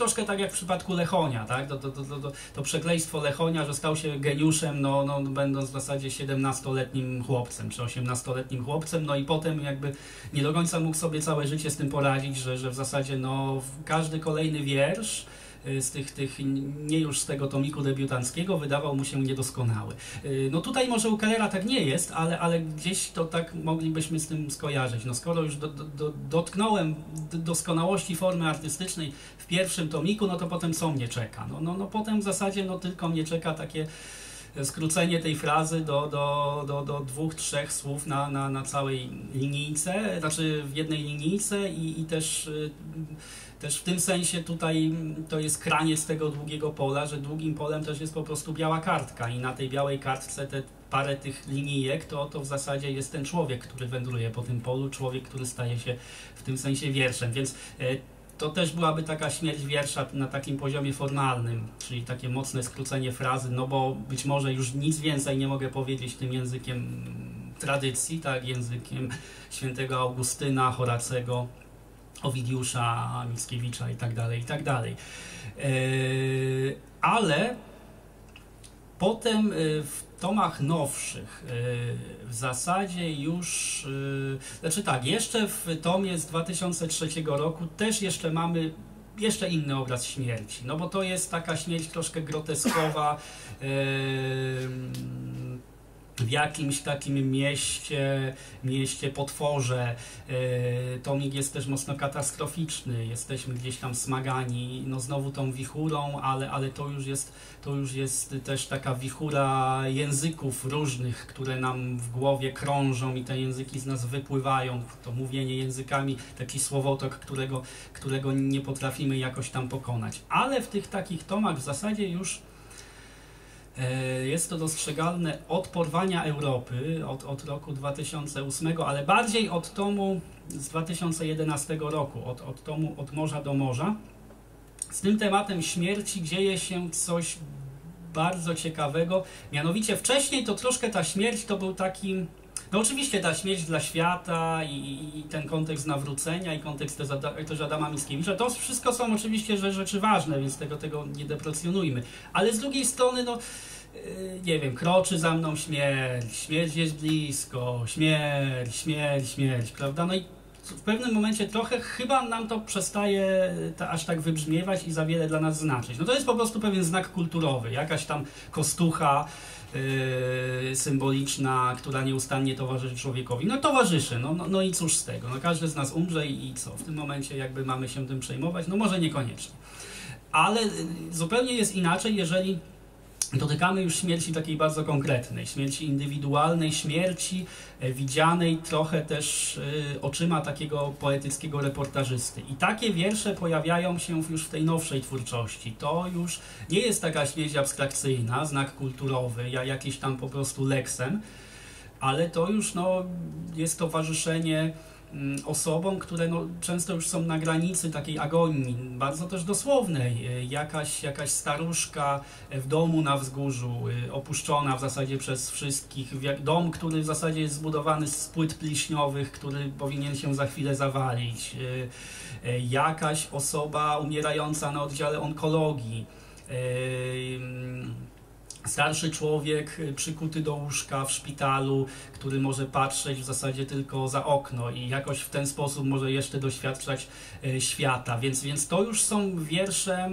troszkę tak jak w przypadku Lechonia, tak? To, to, to, to, to przekleństwo Lechonia, że stał się geniuszem, no, no, będąc w zasadzie 17-letnim chłopcem, czy 18-letnim chłopcem, no i potem jakby nie do końca mógł sobie całe życie z tym poradzić, że, że w zasadzie no, każdy kolejny wiersz z tych, tych, nie już z tego tomiku debiutanckiego, wydawał mu się niedoskonały. Y, no tutaj może u Kellera tak nie jest, ale, ale gdzieś to tak moglibyśmy z tym skojarzyć. No skoro już do, do, dotknąłem doskonałości formy artystycznej w pierwszym tomiku, no to potem co mnie czeka? No, no, no potem w zasadzie no tylko mnie czeka takie skrócenie tej frazy do, do, do, do dwóch, trzech słów na, na, na całej linijce, znaczy w jednej linijce i, i też y, też w tym sensie tutaj to jest kranie z tego długiego pola, że długim polem też jest po prostu biała kartka i na tej białej kartce te parę tych linijek, to, to w zasadzie jest ten człowiek, który wędruje po tym polu, człowiek, który staje się w tym sensie wierszem, więc e, to też byłaby taka śmierć wiersza na takim poziomie formalnym, czyli takie mocne skrócenie frazy, no bo być może już nic więcej nie mogę powiedzieć tym językiem tradycji, tak, językiem świętego Augustyna, Horacego, Owidiusza, Mickiewicza i tak dalej, i tak dalej. E, ale potem e, w tomach nowszych e, w zasadzie już, znaczy tak, jeszcze w tomie z 2003 roku też jeszcze mamy jeszcze inny obraz śmierci, no bo to jest taka śmierć troszkę groteskowa, w jakimś takim mieście, mieście potworze. E, tomik jest też mocno katastroficzny, jesteśmy gdzieś tam smagani, no znowu tą wichurą, ale, ale to, już jest, to już jest też taka wichura języków różnych, które nam w głowie krążą i te języki z nas wypływają. To mówienie językami, taki słowotok, którego, którego nie potrafimy jakoś tam pokonać. Ale w tych takich tomach w zasadzie już jest to dostrzegalne od porwania Europy, od, od roku 2008, ale bardziej od tomu z 2011 roku, od, od tomu od morza do morza. Z tym tematem śmierci dzieje się coś bardzo ciekawego. Mianowicie wcześniej to troszkę ta śmierć to był taki. No oczywiście ta śmierć dla świata i, i ten kontekst nawrócenia i kontekst też, też Adama Mickiewicza, to wszystko są oczywiście rzeczy ważne, więc tego, tego nie deprecjonujmy. Ale z drugiej strony, no Yy, nie wiem, kroczy za mną śmierć, śmierć jest blisko, śmierć, śmierć, śmierć, prawda? No i w pewnym momencie trochę chyba nam to przestaje ta, aż tak wybrzmiewać i za wiele dla nas znaczyć. No to jest po prostu pewien znak kulturowy, jakaś tam kostucha symboliczna, która nieustannie towarzyszy człowiekowi. No towarzyszy, no, no, no i cóż z tego, no każdy z nas umrze i, i co? W tym momencie jakby mamy się tym przejmować? No może niekoniecznie. Ale yy, zupełnie jest inaczej, jeżeli dotykamy już śmierci takiej bardzo konkretnej, śmierci indywidualnej, śmierci e, widzianej trochę też e, oczyma takiego poetyckiego reportażysty. I takie wiersze pojawiają się już w tej nowszej twórczości. To już nie jest taka śmierć abstrakcyjna, znak kulturowy, jakiś tam po prostu leksem, ale to już no, jest towarzyszenie osobom, które no, często już są na granicy takiej agonii, bardzo też dosłownej. Y, jakaś, jakaś staruszka w domu na wzgórzu, y, opuszczona w zasadzie przez wszystkich. Dom, który w zasadzie jest zbudowany z płyt pliśniowych, który powinien się za chwilę zawalić. Y, jakaś osoba umierająca na oddziale onkologii starszy człowiek y, przykuty do łóżka w szpitalu, który może patrzeć w zasadzie tylko za okno i jakoś w ten sposób może jeszcze doświadczać y, świata. Więc, więc to już są wiersze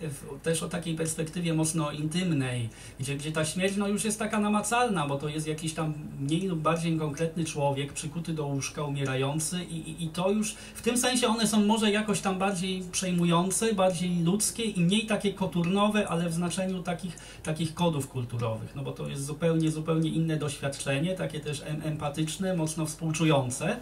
mm, też o takiej perspektywie mocno intymnej, gdzie, gdzie ta śmierć no, już jest taka namacalna, bo to jest jakiś tam mniej lub bardziej konkretny człowiek przykuty do łóżka, umierający i, i, i to już w tym sensie one są może jakoś tam bardziej przejmujące, bardziej ludzkie i mniej takie koturnowe, ale w znaczeniu takich, takich kodów kulturowych, no bo to jest zupełnie, zupełnie inne doświadczenie, takie też em empatyczne, mocno współczujące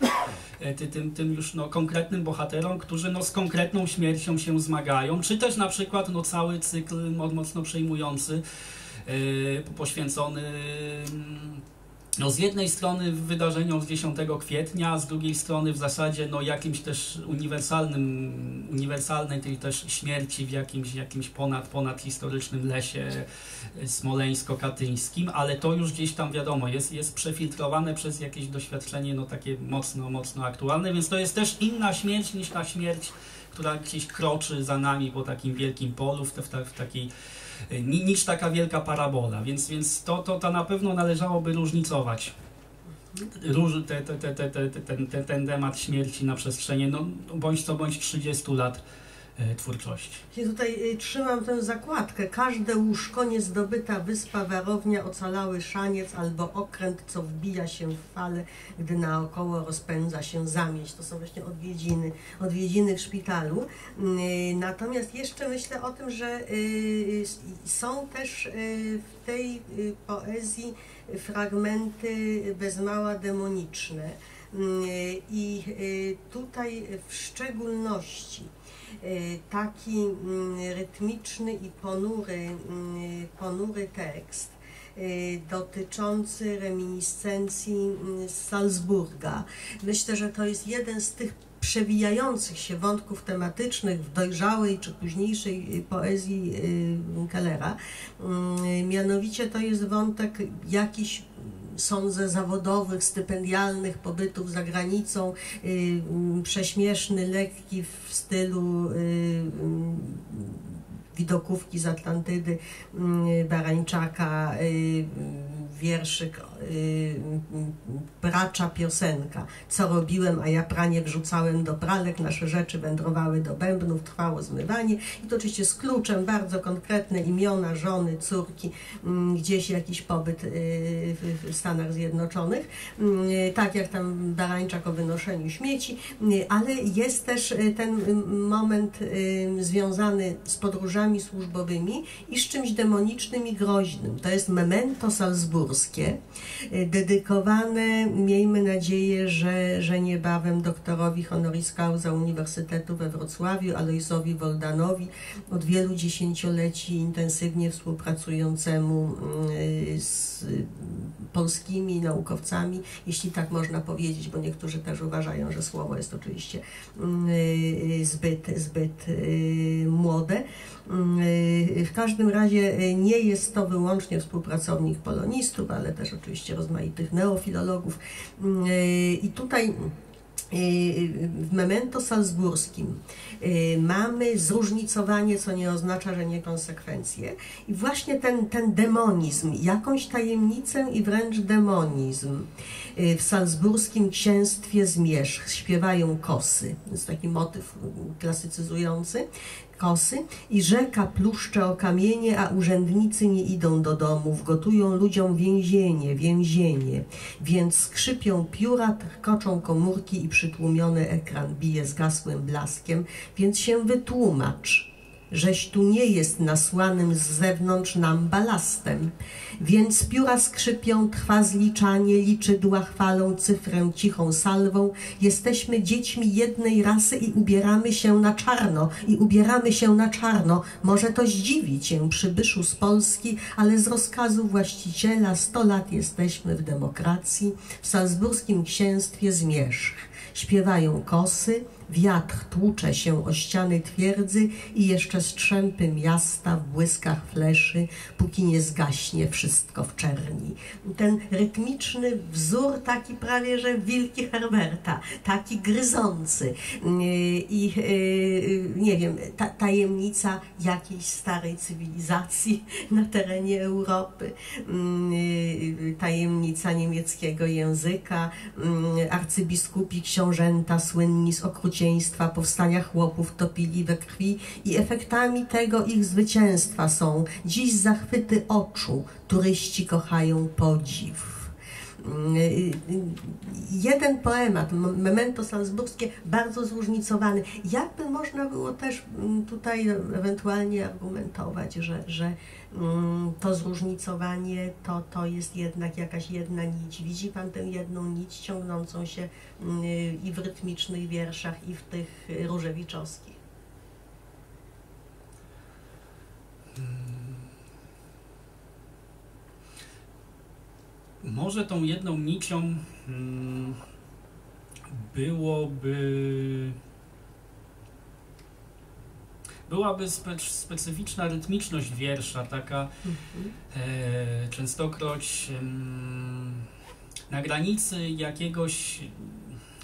e, tym, tym już no, konkretnym bohaterom, którzy no, z konkretną śmiercią się zmagają, czy też na przykład no, cały cykl mocno przejmujący, yy, poświęcony mm, no z jednej strony wydarzeniom z 10 kwietnia, z drugiej strony w zasadzie no jakimś też uniwersalnym, uniwersalnej tej też śmierci w jakimś, jakimś ponad, ponad historycznym lesie smoleńsko-katyńskim, ale to już gdzieś tam wiadomo, jest, jest przefiltrowane przez jakieś doświadczenie no takie mocno, mocno aktualne, więc to jest też inna śmierć niż ta śmierć która gdzieś kroczy za nami po takim wielkim polu, w, w, w takiej niż taka wielka parabola, więc, więc to, to, to na pewno należałoby różnicować. Róż, te, te, te, te, te, ten, ten, temat śmierci na przestrzeni, no, bądź co bądź 30 lat twórczości. Ja tutaj y, trzymam tę zakładkę. Każde łóżko, niezdobyta wyspa, warownia, ocalały szaniec albo okręt, co wbija się w fale, gdy naokoło rozpędza się zamieć. To są właśnie odwiedziny, odwiedziny w szpitalu. Y, natomiast jeszcze myślę o tym, że są też w tej poezji fragmenty bez mała demoniczne. I tutaj w szczególności taki mm, rytmiczny i ponury, mm, ponury tekst y, dotyczący reminiscencji mm, z Salzburga. Myślę, że to jest jeden z tych przewijających się wątków tematycznych w dojrzałej czy późniejszej poezji y, Kellera. Mianowicie to jest wątek jakiś sądzę, zawodowych, stypendialnych pobytów za granicą, y, prześmieszny, lekki w stylu y, widokówki z Atlantydy mm, Barańczaka, wierszyk bracza piosenka. Co robiłem, a ja pranie wrzucałem do pralek, nasze rzeczy wędrowały do bębnów, trwało zmywanie. I to oczywiście z kluczem, bardzo konkretne imiona, żony, córki, gdzieś jakiś pobyt y, w Stanach Zjednoczonych, tak jak tam Barańczak o wynoszeniu śmieci, ale jest też y, ten moment y, związany z podróżami służbowymi i z czymś demonicznym i groźnym. To jest memento salzburskie, dedykowane, miejmy nadzieję, że, że niebawem doktorowi honoris causa Uniwersytetu we Wrocławiu, Alojzowi Woldanowi, od wielu dziesięcioleci intensywnie współpracującemu mm, z polskimi naukowcami, jeśli tak można powiedzieć, bo niektórzy też uważają, że słowo jest oczywiście mm, zbyt, zbyt y, młode. Mm, w każdym razie nie jest to wyłącznie współpracownik polonistów, ale też oczywiście rozmaitych neofilologów. Mm, I tutaj w memento salzburskim mamy zróżnicowanie, co nie oznacza, że nie konsekwencje. I właśnie ten, ten demonizm, jakąś tajemnicę i wręcz demonizm w salzburskim księstwie zmierzch śpiewają kosy. To jest taki motyw klasycyzujący kosy i rzeka pluszcze o kamienie, a urzędnicy nie idą do domów, gotują ludziom więzienie, więzienie, więc skrzypią pióra, trkoczą komórki i przytłumiony ekran bije zgasłym blaskiem, więc się wytłumacz żeś tu nie jest nasłanym z zewnątrz nam balastem. Więc pióra skrzypią, trwa zliczanie, liczydła chwalą cyfrę cichą salwą. Jesteśmy dziećmi jednej rasy i ubieramy się na czarno, i ubieramy się na czarno. Może to zdziwi cię, przybyszu z Polski, ale z rozkazu właściciela sto lat jesteśmy w demokracji, w salzburskim księstwie zmierzch. Śpiewają kosy, Wiatr tłucze się o ściany twierdzy i jeszcze strzępy miasta w błyskach fleszy, póki nie zgaśnie wszystko w czerni. Ten rytmiczny wzór taki prawie, że wilki Herberta, taki gryzący. I nie wiem, ta, tajemnica jakiejś starej cywilizacji na terenie Europy, tajemnica niemieckiego języka, arcybiskupi, książęta słynni z okrucieństwa okrucieństwa, powstania chłopów topili we krwi i efektami tego ich zwycięstwa są dziś zachwyty oczu, turyści kochają podziw. Jeden poemat, Memento Salzburskie, bardzo zróżnicowany. Jakby można było też mm, tutaj ewentualnie argumentować, że, że mm, to zróżnicowanie to, to jest jednak jakaś jedna nić. Widzi Pan tę jedną nić ciągnącą się mm, i w rytmicznych wierszach, i w tych różewiczowskich? Może tą jedną nicią byłoby byłaby spe, specyficzna rytmiczność wiersza, taka mhm. e, częstokroć e, na granicy jakiegoś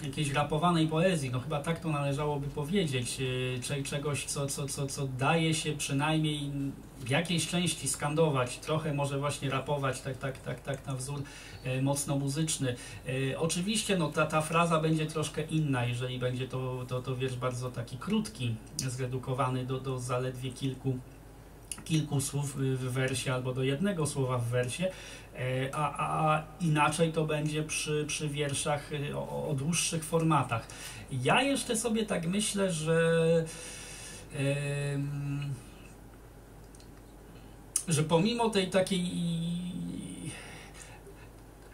jakiejś rapowanej poezji, no chyba tak to należałoby powiedzieć, e, czegoś, co, co, co, co daje się przynajmniej w jakiejś części skandować, trochę może właśnie rapować, tak, tak, tak, tak na wzór e, mocno muzyczny. E, oczywiście no, ta, ta fraza będzie troszkę inna, jeżeli będzie to, to, to wiersz bardzo taki krótki, zredukowany do, do zaledwie kilku kilku słów w wersie albo do jednego słowa w wersie, e, a, a inaczej to będzie przy, przy wierszach o, o dłuższych formatach. Ja jeszcze sobie tak myślę, że że pomimo tej takiej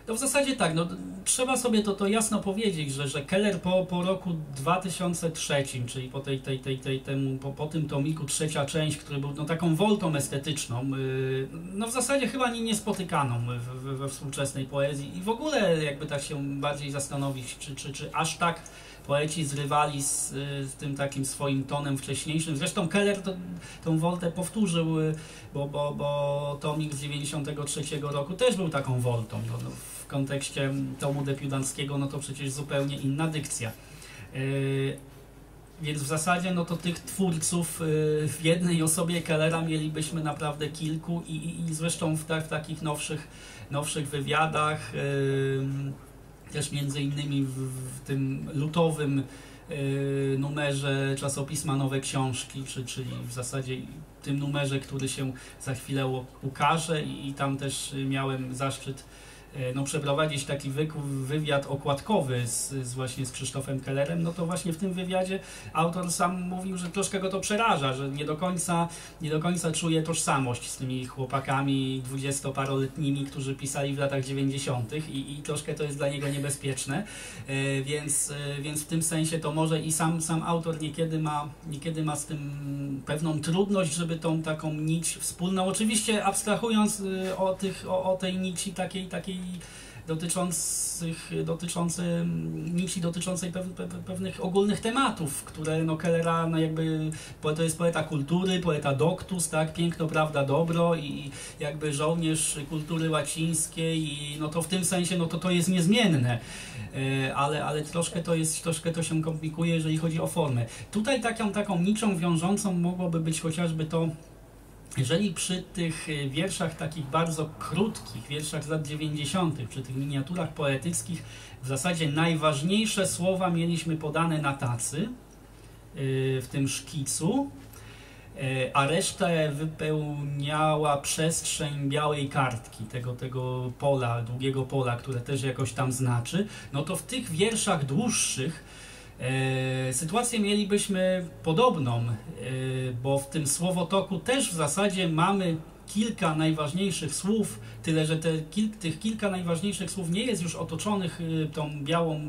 no w zasadzie tak, no, trzeba sobie to, to jasno powiedzieć, że, że Keller po, po roku 2003, czyli po, tej, tej, tej, tej, temu, po, po tym tomiku trzecia część, który był no, taką woltą estetyczną, yy, no w zasadzie chyba nie niespotykaną we, we współczesnej poezji i w ogóle jakby tak się bardziej zastanowić, czy, czy, czy aż tak poeci zrywali z, z, tym takim swoim tonem wcześniejszym. Zresztą Keller to, tą woltę powtórzył, y, bo, bo, bo tomik z 93 roku też był taką woltą. No, no, kontekście tomu depiudanckiego, no to przecież zupełnie inna dykcja. Yy, więc w zasadzie no to tych twórców yy, w jednej osobie Kellera mielibyśmy naprawdę kilku i, i, i zresztą w, w, takich nowszych, nowszych wywiadach yy, też między innymi w, w tym lutowym numerze czasopisma Nowe Książki, czy, czyli w zasadzie tym numerze, który się za chwilę ukaże i, i tam też miałem zaszczyt E, no, przeprowadzić taki wywiad okładkowy z, z, właśnie z Krzysztofem Kellerem, no to właśnie w tym wywiadzie autor sam mówił, że troszkę go to przeraża, że nie do końca, nie do końca czuje tożsamość z tymi chłopakami dwudziestoparoletnimi, którzy pisali w latach 90. I, i troszkę to jest dla niego niebezpieczne, e, więc, e, więc w tym sensie to może i sam, sam autor niekiedy ma, niekiedy ma z tym pewną trudność, żeby tą taką nić wspólną, oczywiście abstrahując o, tych, o, o tej nici takiej, takiej dotyczących, dotyczący nici dotyczącej pewnych ogólnych tematów, które no Kellera no jakby to jest poeta kultury, poeta doctus, tak, piękno, prawda, dobro i jakby żołnierz kultury łacińskiej i no to w tym sensie no to to jest niezmienne, e, ale, ale troszkę to jest, troszkę to się komplikuje, jeżeli chodzi o formę. Tutaj taką, taką niczą wiążącą mogłoby być chociażby to jeżeli przy tych e, wierszach takich bardzo krótkich, wierszach z lat 90., przy tych miniaturach poetyckich, w zasadzie najważniejsze słowa mieliśmy podane na tacy, e, w tym szkicu, e, a resztę wypełniała przestrzeń białej kartki, tego, tego pola, długiego pola, które też jakoś tam znaczy, no to w tych wierszach dłuższych sytuację mielibyśmy podobną, e, bo w tym słowotoku też w zasadzie mamy kilka najważniejszych słów, tyle że te, tych kilka najważniejszych słów nie jest już otoczonych e, tą białą,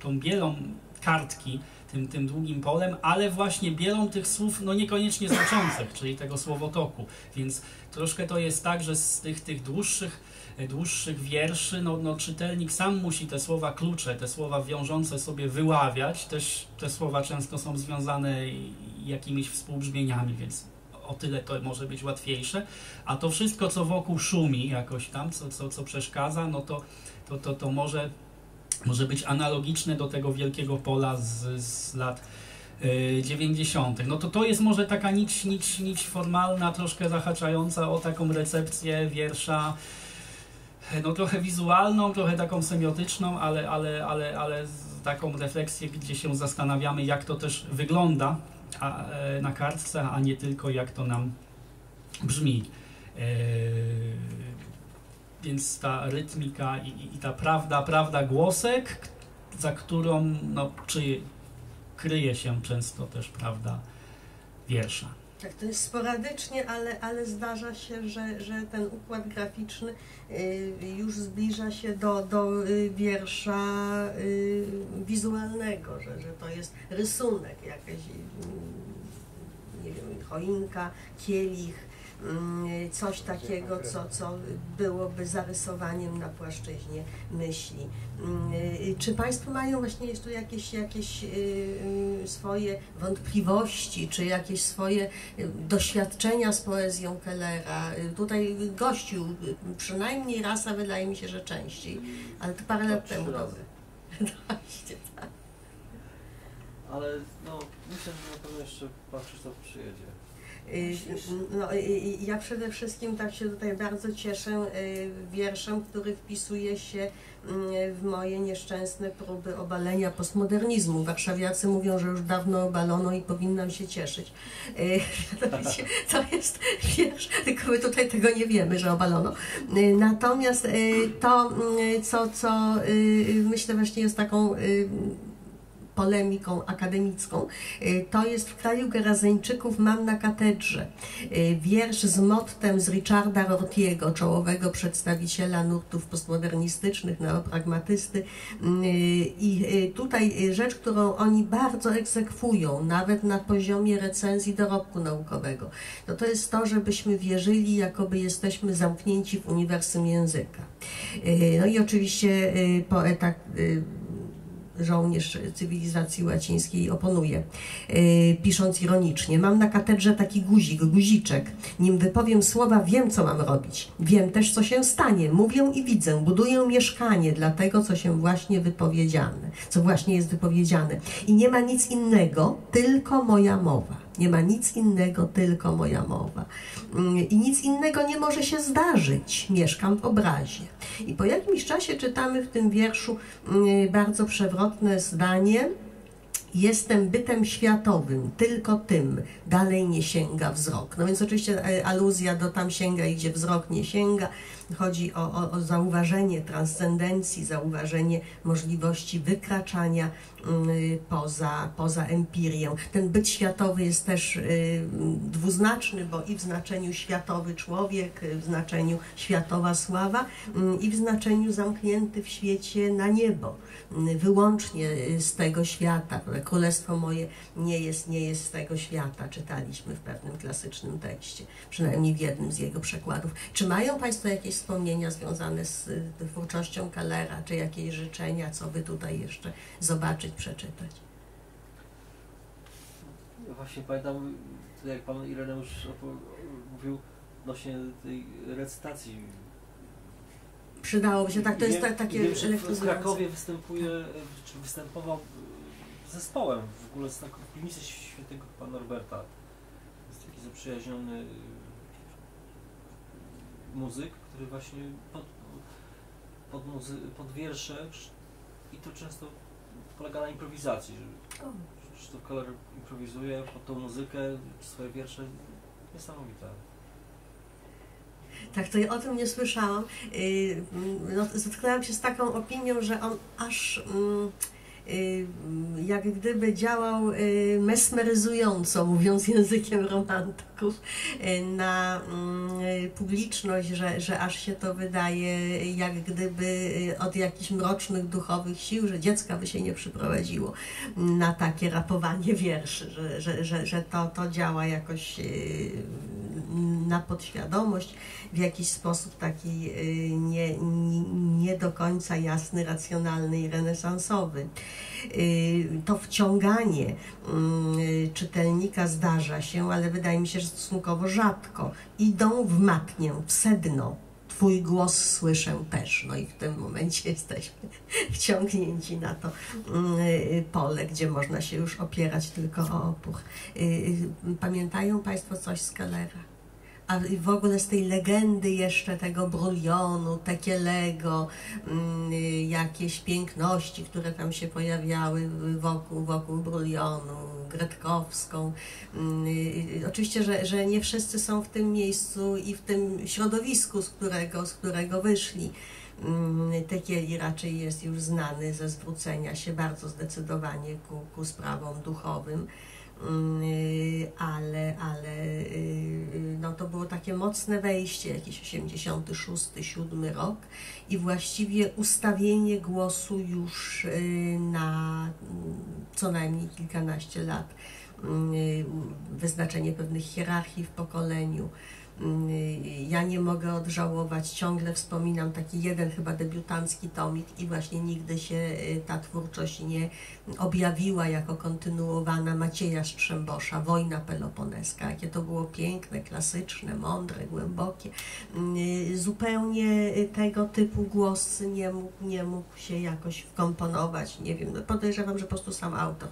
tą bielą kartki, tym, tym długim polem, ale właśnie bielą tych słów no niekoniecznie znaczących, czyli tego słowotoku. Więc troszkę to jest tak, że z tych, tych dłuższych dłuższych wierszy, no, no czytelnik sam musi te słowa klucze, te słowa wiążące sobie wyławiać. Też te słowa często są związane jakimiś współbrzmieniami, więc o tyle to może być łatwiejsze. A to wszystko, co wokół szumi jakoś tam, co, co, co przeszkadza, no to, to, to, to może, może być analogiczne do tego wielkiego pola z, z lat 90. No to to jest może taka nić, nić, nić formalna, troszkę zahaczająca o taką recepcję wiersza no trochę wizualną, trochę taką semiotyczną, ale, ale, ale, ale taką refleksję, gdzie się zastanawiamy, jak to też wygląda e, na kartce, a nie tylko jak to nam brzmi. E, więc ta rytmika i, i, ta prawda, prawda głosek, za którą no, czy, kryje się często też prawda wiersza. Tak, to jest sporadycznie, ale, ale zdarza się, że, że ten układ graficzny y, już zbliża się do, do y, wiersza y, wizualnego, że, że to jest rysunek, jakaś nie wiem, choinka, kielich, coś takiego, co, co byłoby zarysowaniem na płaszczyźnie myśli. Mm, y, czy Państwo mają właśnie tu jakieś, jakieś y, y, swoje wątpliwości, czy jakieś swoje doświadczenia z poezją Kellera? Tutaj gościł przynajmniej raz, a wydaje mi się, że częściej, ale to parę lat temu. Właśnie, tak. Ale no, myślę, że na pewno jeszcze Pan Krzysztof przyjedzie. No, ja przede wszystkim tak się tutaj bardzo cieszę y, wierszem, który wpisuje się y, w moje nieszczęsne próby obalenia postmodernizmu. Warszawiacy mówią, że już dawno obalono i powinnam się cieszyć. Y, to jest wiersz, tylko my tutaj tego nie wiemy, że obalono. Y, Natomiast to, co, co myślę właśnie jest taką polemiką akademicką, y, to jest w kraju Gerazeńczyków Mam na katedrze. Y, Wiersz z mottem z Richarda Rortiego, czołowego przedstawiciela nurtów postmodernistycznych, neopragmatysty. Y, I tutaj rzecz, którą oni bardzo egzekwują, nawet na poziomie recenzji dorobku naukowego, to to jest to, żebyśmy wierzyli, jakoby jesteśmy zamknięci w uniwersum języka. No i oczywiście poeta żołnierz cywilizacji łacińskiej oponuje, yy, pisząc ironicznie. Mam na katedrze taki guzik, guziczek. Nim wypowiem słowa, wiem, co mam robić. Wiem też, co się stanie. Mówię i widzę. Buduję mieszkanie dla tego, co się właśnie wypowiedziane, co właśnie jest wypowiedziane. I nie ma nic innego, tylko moja mowa. Nie ma nic innego, tylko moja mowa. Mm, I nic innego nie może się zdarzyć. Mieszkam w obrazie. I po jakimś czasie czytamy w tym wierszu mm, bardzo przewrotne zdanie. Jestem bytem światowym, tylko tym, dalej nie sięga wzrok. No więc oczywiście e, aluzja do tam sięga, gdzie wzrok nie sięga. Chodzi o, o, o zauważenie transcendencji, zauważenie możliwości wykraczania poza, poza empirię. Ten byt światowy jest też y, dwuznaczny, bo i w znaczeniu światowy człowiek, y, w znaczeniu światowa sława mm, i w znaczeniu zamknięty w świecie na niebo mm, wyłącznie y, z tego świata. Królestwo moje nie jest, nie jest z tego świata, czytaliśmy w pewnym klasycznym tekście, przynajmniej w jednym z jego przekładów. Czy mają Państwo jakieś wspomnienia związane z y, twórczością Kalera, czy jakieś życzenia, co by tutaj jeszcze zobaczyć, przeczytać? Ja Właśnie pamiętam, jak Pan Ireneusz mówił odnośnie tej recytacji. Przydałoby się, tak, to jest takie wiem, w. Krakowie występuje, czy występował zespołem w ogóle z taką w piwnicy świętego pana Norberta. Jest taki zaprzyjaźniony muzyk, który właśnie pod, pod, muzy, pod wiersze i to często polega na improwizacji, że kolor improwizuje pod tą muzykę swoje wiersze. Niesamowite. Tak, to ja o tym nie słyszałam. Yy, No, zetknęłam się z taką opinią, że on aż mm, jak gdyby działał yy, mesmeryzująco, mówiąc językiem romantyków, yy, na yy, publiczność, że, że aż się to wydaje jak gdyby od jakichś mrocznych duchowych sił, że dziecka by się nie przyprowadziło na takie rapowanie wierszy, że, że, że, że to, to działa jakoś na podświadomość w jakiś sposób taki y, nie, nie, nie do końca jasny, racjonalny i renesansowy. Y, To wciąganie y, czytelnika zdarza się, ale wydaje mi się, że stosunkowo rzadko. Idą w matnię, w sedno. Twój głos słyszę też. No i w tym momencie jesteśmy wciągnięci na to y, pole, gdzie można się już opierać tylko o opór. Pamiętają Państwo coś z Kellera? A w ogóle z tej legendy jeszcze tego brulionu, tekielego, mm, y, jakieś piękności, które tam się pojawiały wokół, wokół brulionu, Gretkowską. Mm, y, Oczywiście, że, że nie wszyscy są w tym miejscu i w tym środowisku, z którego, z którego wyszli. Mm, Tekieli raczej jest już znany ze zwrócenia się bardzo zdecydowanie ku, ku sprawom duchowym. Mm, y, ale, ale y, no to było takie mocne wejście, jakiś 86-7 rok i właściwie ustawienie głosu już y, na mm, co najmniej kilkanaście lat, Mm, y, wyznaczenie pewnych hierarchii w pokoleniu. Mm, Ja nie mogę odżałować, ciągle wspominam taki jeden chyba debiutancki tomik i właśnie nigdy się y, ta twórczość nie objawiła jako kontynuowana Macieja Strzembosza, Wojna Peloponeska, jakie to było piękne, klasyczne, mądre, głębokie. Y, Zupełnie y, tego typu głos nie mógł, nie mógł się jakoś wkomponować, nie wiem, no podejrzewam, że po prostu sam autor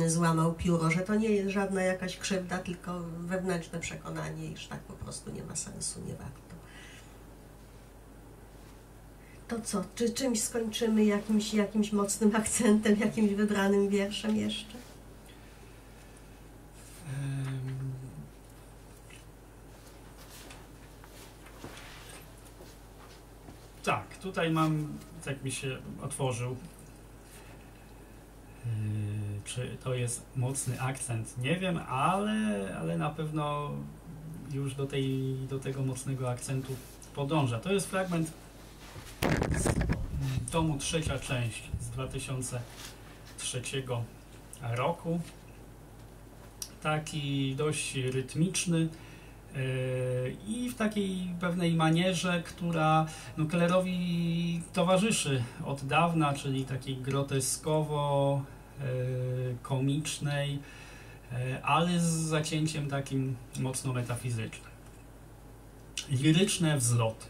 y, złamał pióro, że to nie jest żadna jakaś krzywda, tylko wewnętrzne przekonanie, iż tak po prostu nie ma sensu, nie warto. To co, czy czymś skończymy, jakimś, jakimś mocnym akcentem, jakimś wybranym wierszem jeszcze? Tak, tutaj mam, tak mi się otworzył. Czy to jest mocny akcent? Nie wiem, ale, ale na pewno już do, tej, do tego mocnego akcentu podąża. To jest fragment z mm, tomu trzecia część z 2003 roku. Taki dość rytmiczny yy, i w takiej pewnej manierze, która no, Kellerowi towarzyszy od dawna, czyli takiej groteskowo yy, komicznej, ale z zacięciem takim mocno metafizycznym. Liryczne wzloty.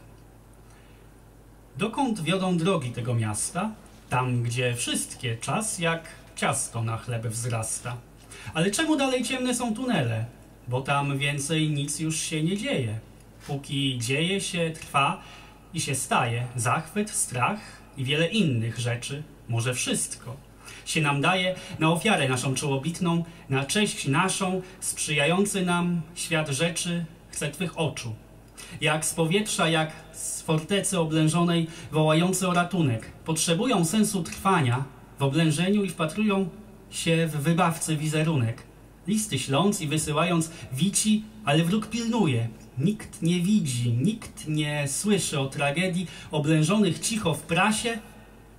Dokąd wiodą drogi tego miasta? Tam, gdzie wszystkie czas jak ciasto na chleb wzrasta. Ale czemu dalej ciemne są tunele? Bo tam więcej nic już się nie dzieje. Póki dzieje się, trwa i się staje zachwyt, strach i wiele innych rzeczy, może wszystko, się nam daje na ofiarę naszą czołobitną, na cześć naszą, sprzyjający nam świat rzeczy chce Twych oczu. Jak z powietrza, jak z fortecy oblężonej, wołający o ratunek, potrzebują sensu trwania w oblężeniu i wpatrują się w wybawcy wizerunek. Listy śląc i wysyłając wici, ale wróg pilnuje. Nikt nie widzi, nikt nie słyszy o tragedii oblężonych cicho w prasie.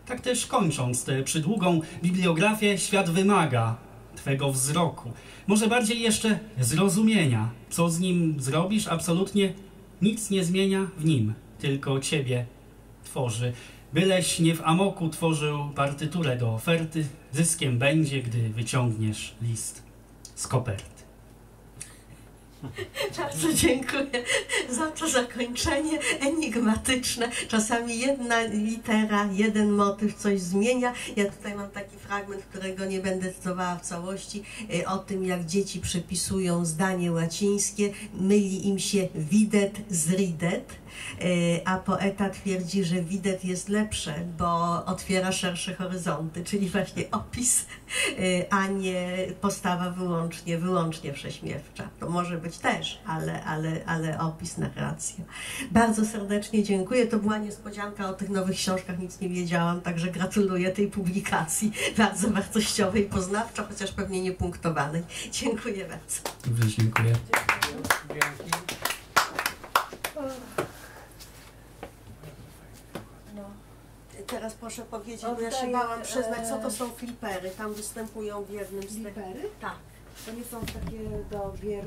Tak też kończąc tę przydługą bibliografię, świat wymaga Twego wzroku. Może bardziej jeszcze zrozumienia. Co z nim zrobisz? Absolutnie nic nie zmienia w nim, tylko Ciebie tworzy. Byleś nie w amoku tworzył partyturę do oferty, zyskiem będzie, gdy wyciągniesz list z koperty. Bardzo dziękuję za to zakończenie enigmatyczne. Czasami jedna litera, jeden motyw coś zmienia. Ja tutaj mam taki fragment, którego nie będę cytowała w całości, y, o tym, jak dzieci przepisują zdanie łacińskie. Myli im się widet z ridet, y, a poeta twierdzi, że widet jest lepsze, bo otwiera szersze horyzonty, czyli właśnie opis, y, a nie postawa wyłącznie, wyłącznie prześmiewcza. To może być też, ale, ale, ale opis, narracja. Bardzo serdecznie dziękuję. To była niespodzianka o tych nowych książkach, nic nie wiedziałam, także gratuluję tej publikacji. Bardzo wartościowej, poznawczo, chociaż pewnie nie punktowanej. Dziękuję bardzo. Dobrze, dziękuję. No. Teraz proszę powiedzieć, bo ja się Oddaję, bałam przyznać, co to e, są filpery. Tam występują w jednym z tych... Lipery? Tak. To nie są takie do gier